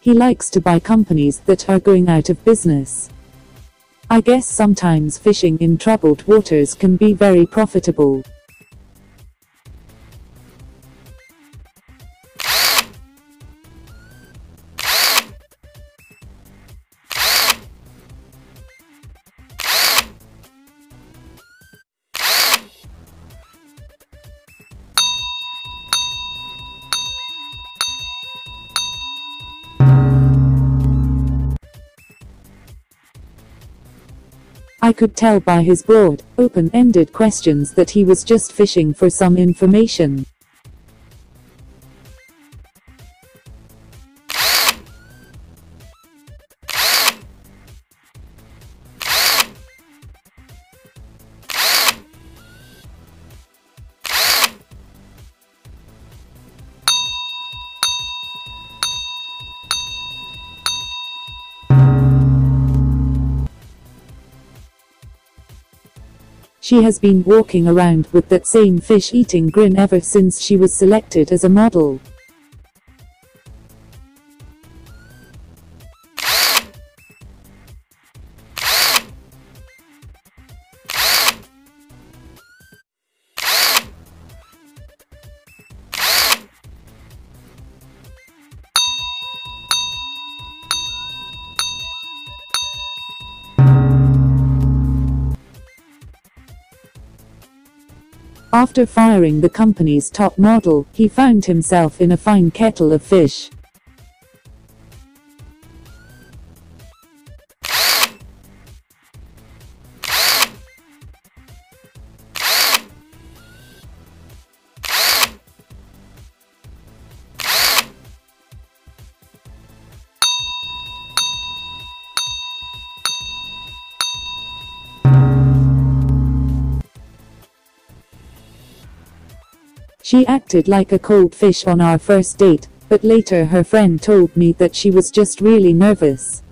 he likes to buy companies that are going out of business. I guess sometimes fishing in troubled waters can be very profitable. I could tell by his broad, open-ended questions that he was just fishing for some information. She has been walking around with that same fish-eating grin ever since she was selected as a model. After firing the company's top model, he found himself in a fine kettle of fish. She acted like a cold fish on our first date, but later her friend told me that she was just really nervous.